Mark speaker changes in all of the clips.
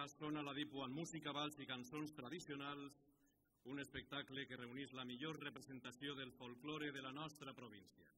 Speaker 1: gala sona la Dipu en música, vals i cançons tradicionals, un espectacle que reunís la millor representació del folklore de la nostra província.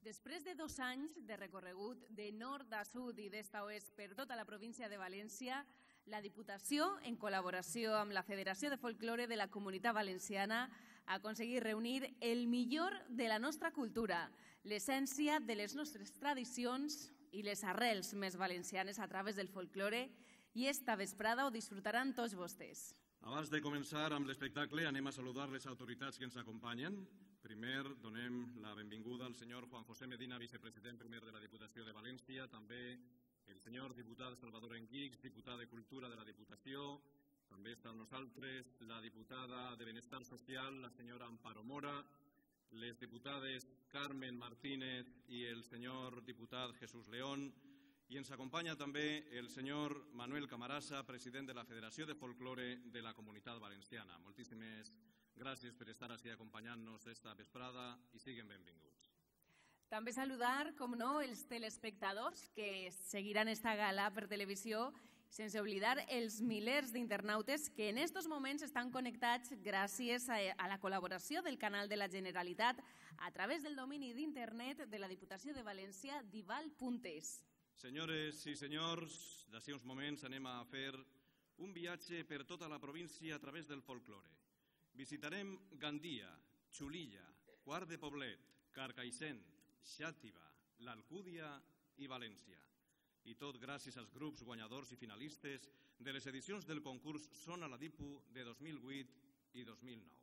Speaker 2: Després de dos anys de recorregut de nord a sud i d'est a oest per tota la província de València, la Diputació, en col·laboració amb la Federació de Folklore de la Comunitat Valenciana, ha aconseguit reunir el millor de la nostra cultura, l'essència de les nostres tradicions i les arrels més valencianes a través del folklore i esta vesprada ho disfrutaran tots vostès.
Speaker 1: Abans de començar amb l'espectacle, anem a saludar les autoritats que ens acompanyen. Primer, donem la benvinguda al senyor Juan José Medina, vicepresident primer de la Diputació de València, també el senyor diputat Salvador Enguix, diputat de Cultura de la Diputació, també està amb nosaltres la diputada de Benestar Social, la senyora Amparo Mora, les diputades Carmen Martínez i el senyor diputat Jesús León, i ens acompanya també el senyor Manuel Camarasa, president de la Federació de Folklore de la Comunitat Valenciana. Moltíssimes gràcies per estar aquí acompanyant-nos esta vesprada i siguen benvinguts.
Speaker 2: També saludar, com no, els telespectadors que seguiran esta gala per televisió sense oblidar els milers d'internautes que en aquests moments estan connectats gràcies a, a la col·laboració del canal de la Generalitat a través del domini d'internet de la Diputació de València dival.es.
Speaker 1: Senyores i senyors, d'ací uns moments anem a fer un viatge per tota la província a través del folklore. Visitarem Gandia, Xulilla, Quart de Poblet, Carcaixent, Xàtiva, l'Alcúdia i València i tot gràcies als grups guanyadors i finalistes de les edicions del concurs Sona la Dipu de 2008 i 2009.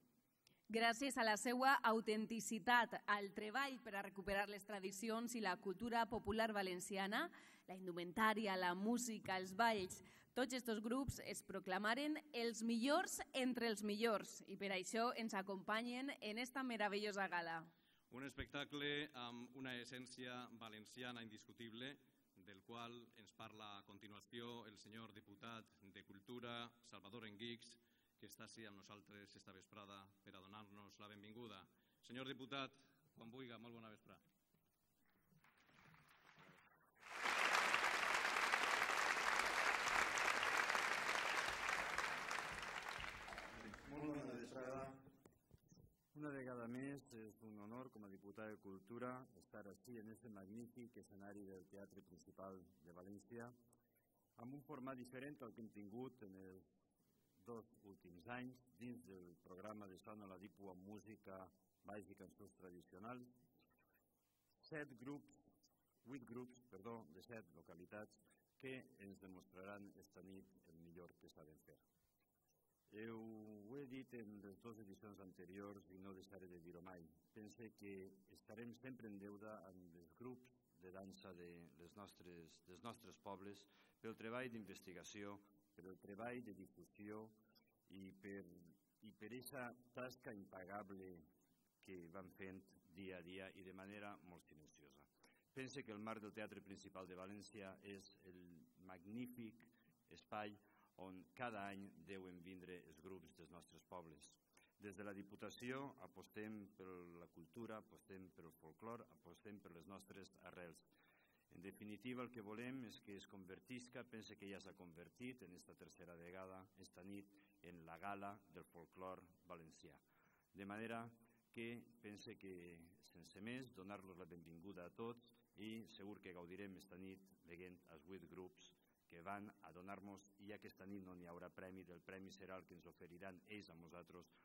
Speaker 2: Gràcies a la seva autenticitat, al treball per a recuperar les tradicions i la cultura popular valenciana, la indumentària, la música, els balls, tots aquests grups es proclamaren els millors entre els millors i per això ens acompanyen en esta meravellosa gala.
Speaker 1: Un espectacle amb una essència valenciana indiscutible del qual ens parla a continuació el senyor diputat de Cultura, Salvador Enguix, que està així amb nosaltres esta vesprada per a donar-nos la benvinguda. Senyor diputat, quan vulgui, molt bona vesprada.
Speaker 3: Molt bona vesprada. Una vegada més és un honor com a diputat de Cultura estar així en aquest magnífic escenari del Teatre Principal de València amb un format diferent al que hem tingut en els dos últims anys dins del programa de Sona la Dipu amb música, baix i cançons tradicionals. Set grups, vuit grups, perdó, de set localitats que ens demostraran esta nit el millor que saben fer. Eu ho he dit en les dues edicions anteriors i no deixaré de dir-ho mai. Pense que estarem sempre en deuda amb els grups de dansa de les nostres, dels nostres pobles pel treball d'investigació, per el treball de difusió i per, i per aquesta tasca impagable que van fent dia a dia i de manera molt silenciosa. Pense que el marc del Teatre Principal de València és el magnífic espai on cada any deuen vindre els grups dels nostres pobles. Des de la Diputació apostem per la cultura, apostem per el folclor, apostem per les nostres arrels. En definitiva, el que volem és que es convertisca, pense que ja s'ha convertit en esta tercera vegada, esta nit, en la gala del folclor valencià. De manera que pense que, sense més, donar-los la benvinguda a tots i segur que gaudirem esta nit veient els vuit grups que van a donar-nos, i aquesta nit no n'hi haurà premi, del premi serà el que ens oferiran ells a nosaltres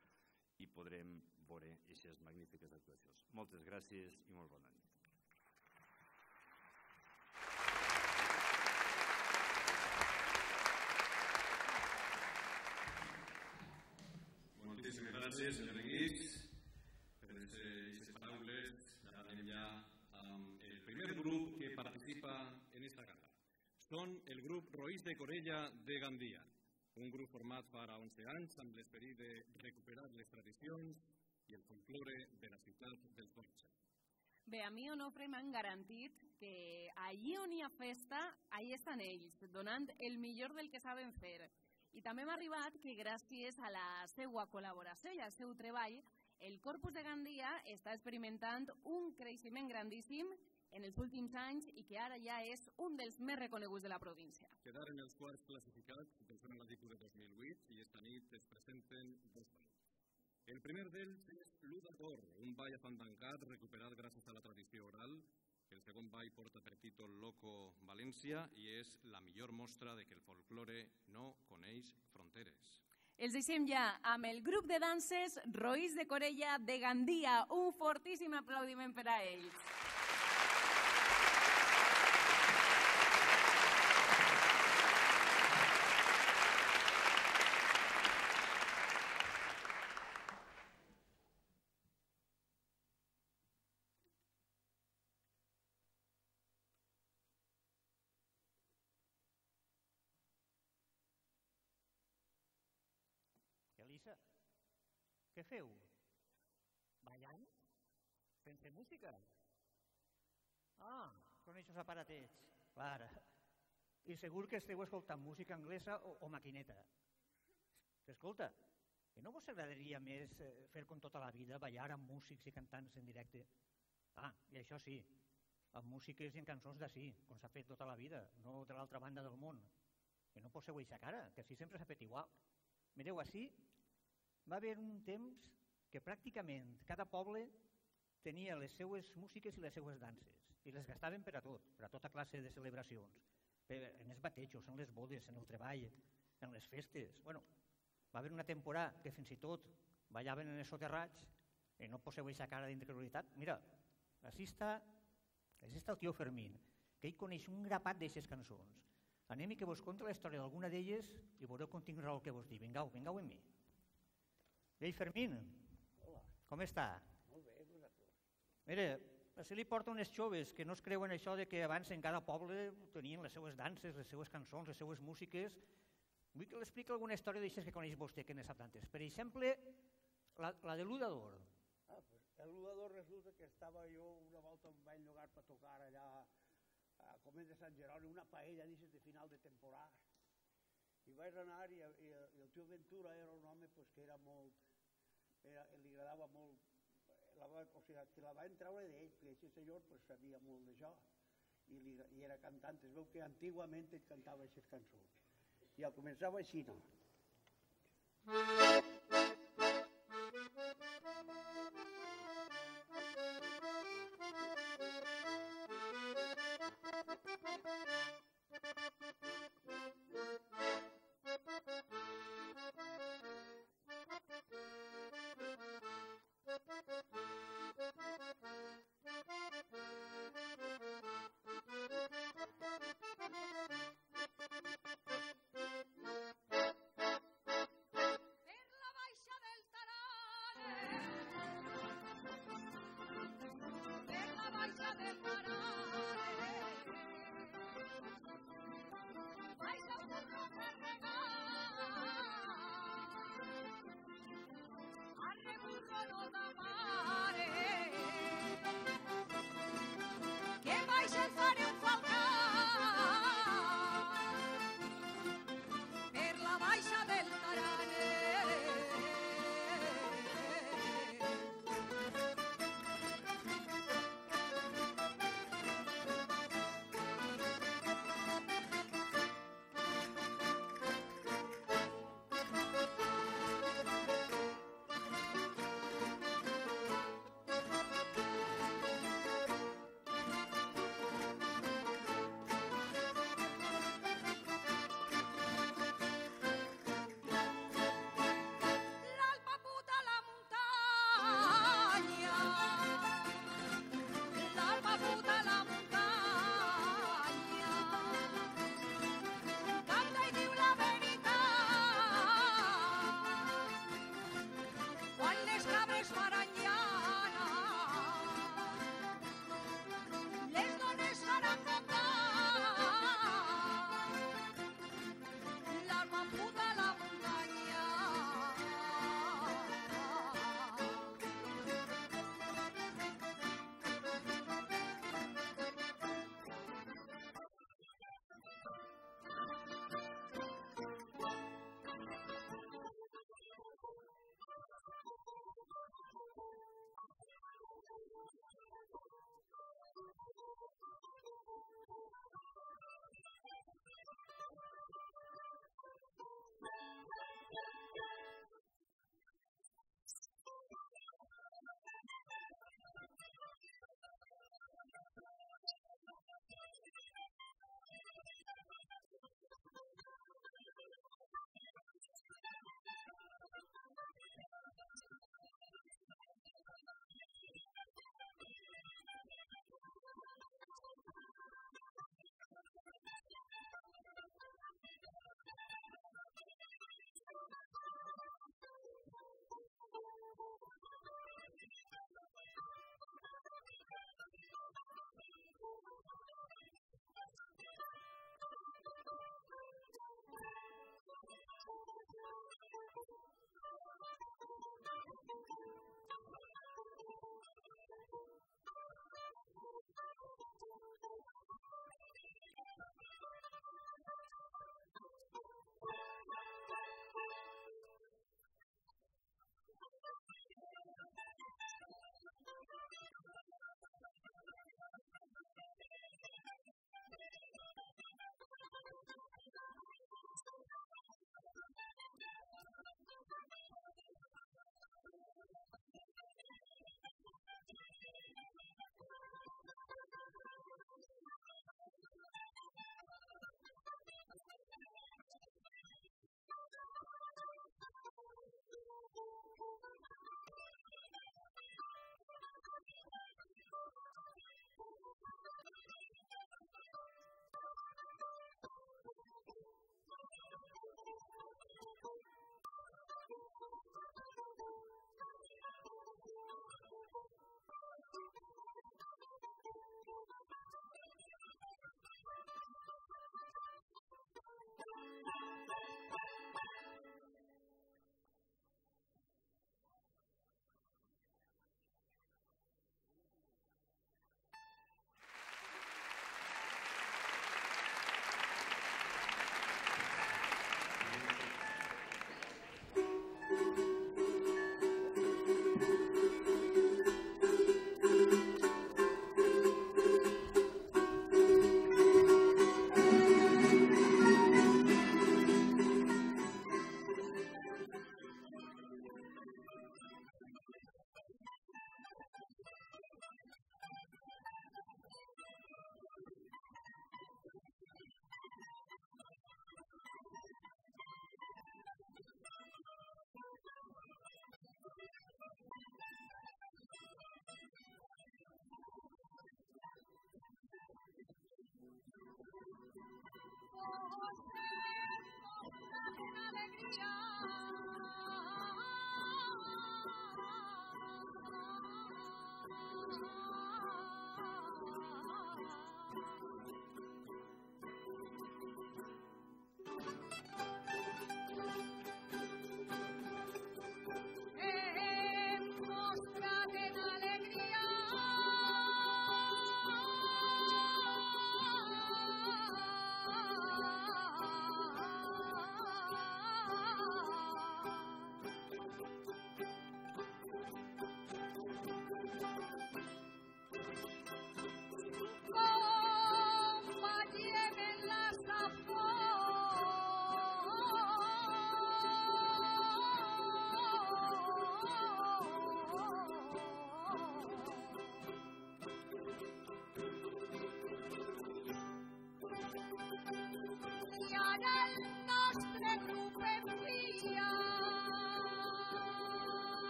Speaker 3: i podrem veure aquestes magnífiques actuacions. Moltes gràcies i molt bona nit.
Speaker 1: Per aquestes paraules. Ara anem ja amb el primer grup que participa en esta gala són el grup Roís de Corella de Gandia, un grup format fa 11 anys amb l'esperit de recuperar les tradicions i el folklore de la ciutat del Forja.
Speaker 2: Bé, a mi Onofre m'han garantit que allí on hi ha festa, allí estan ells, donant el millor del que saben fer. I també m'ha arribat que gràcies a la seva col·laboració i al seu treball, el Corpus de Gandia està experimentant un creixement grandíssim en els últims anys i que ara ja és un dels més reconeguts de la província.
Speaker 1: Quedaren els quarts classificats del Fora Nadipo de 2008 i esta nit es presenten dos balls. El primer d'ells és l'Udador, un ball afandancat recuperat gràcies a la tradició oral. El segon ball porta per títol Loco València i és la millor mostra de que el folklore no coneix fronteres.
Speaker 2: Els deixem ja amb el grup de danses Roís de Corella de Gandia. Un fortíssim aplaudiment per a ells.
Speaker 4: Elisa, què feu? Ballant? Sense música? Ah, són aquests aparatets, clar. I segur que esteu escoltant música anglesa o, o maquineta. Escolta, que no vos agradaria més eh, fer com tota la vida, ballar amb músics i cantants en directe? Ah, i això sí, amb músiques i en cançons d'ací, com s'ha fet tota la vida, no de l'altra banda del món. Que no poseu eixa cara, que així sempre s'ha fet igual. Mireu, així va haver un temps que pràcticament cada poble tenia les seues músiques i les seues danses i les gastaven per a tot, per a tota classe de celebracions, per, en els batejos, en les bodes, en el treball, en les festes. Bueno, va haver una temporada que fins i tot ballaven en els soterrats i no poseu eixa cara d'incredulitat. Mira, així està, així està el tio Fermín, que ell coneix un grapat d'eixes cançons. Anem i que vos conta la història d'alguna d'elles i veureu com tinc raó el que vos dic. Vingau, vingau amb mi. Ei, Fermín,
Speaker 5: Hola,
Speaker 4: com està?
Speaker 5: molt bé, vosaltres.
Speaker 4: Mira, se li porta unes joves que no es creuen això de que abans en cada poble tenien les seues danses, les seues cançons, les seues músiques. Vull que l'expliqui alguna història d'aixes que coneix vostè, que ne sap tantes. Per exemple, la, la de l'Udador.
Speaker 5: Ah, pues, el ludador resulta que estava jo una volta em vaig llogar per tocar allà a Comet de Sant Jeroni, una paella d'aixes de final de temporada. I vaig anar i, i, i el tio Ventura era un home pues, que era molt, era, li agradava molt, la va, o sigui, que la va treure d'ell, perquè aquest senyor pues, sabia molt d'això i, li, i era cantant. Es veu que antigament ell cantava aquestes cançons. I al començava així, no?
Speaker 2: Per la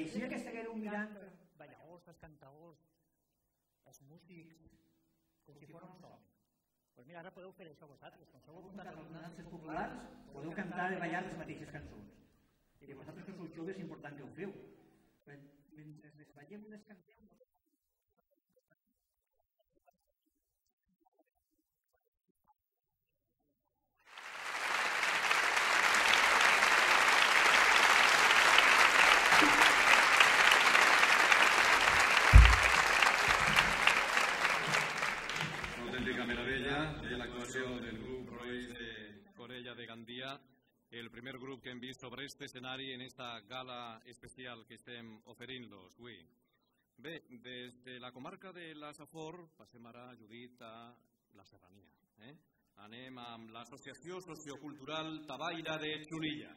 Speaker 4: La que que estigueu mirant balladors, cantadors, els músics, com si fos un somni. Pues mira, ara podeu fer això vosaltres, quan sou apuntat a les danses populars, podeu cantar i ballar les mateixes cançons. I vosaltres que sou joves és important que ho feu. Mentre les ballem les cantem,
Speaker 1: el primer grup que hem vist sobre aquest escenari en esta gala especial que estem oferint-los avui. Bé, de la comarca de la Safor passem ara, la Serrania. Eh? Anem amb l'Associació Sociocultural Tabaira de Xulilla.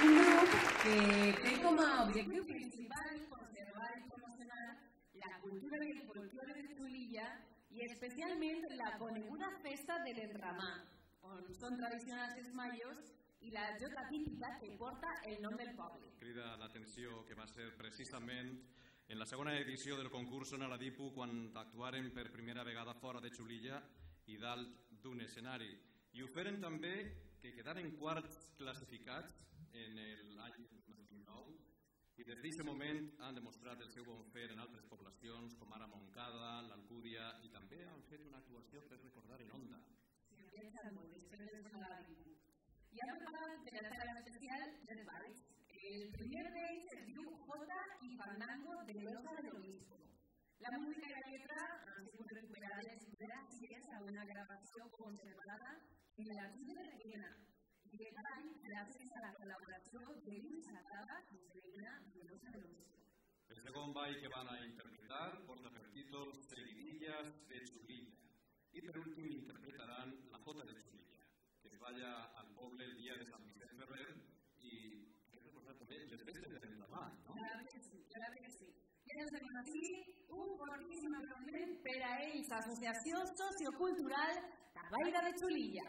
Speaker 2: Un grup que té com a objectiu principal conservar i la cultura folclore de Xulilla i especialment la coneguda festa de l'enramà, on són tradicionals els mallos i la jota típica que porta el nom del poble.
Speaker 1: Crida l'atenció que va ser precisament en la segona edició del concurs a la DIPU quan actuaren per primera vegada fora de Xulilla i dalt d'un escenari. I ho feren també que quedaren quarts classificats en l'any 2009 i des d'aquest moment han demostrat el seu bon fer en altres poblacions com ara Montcada, l'Alcúdia i han fet una actuació per recordar en Onda.
Speaker 2: Sí, I han per a la especial tres barris. El primer d'ells es diu Jota i Fandango de l'Osa de l'Obispo. La música i la lletra han sigut recuperades gràcies a una gravació conservada en l'arxiu de Requena, llegan gracias a la colaboración de Luis Arrada y Selena Velosa de los
Speaker 1: El segon ball que van a interpretar porta per títol Seguidillas de Chulilla i per últim interpretaran La Jota de Chulilla, que es balla al poble el dia de Sant Vicent Ferrer i he recordat també les festes de l'endemà, no?
Speaker 2: Claro que sí, claro que sí. I ens tenim aquí un fortíssim aplaudiment per a ells, Associació Sociocultural Tabaira de Chulilla.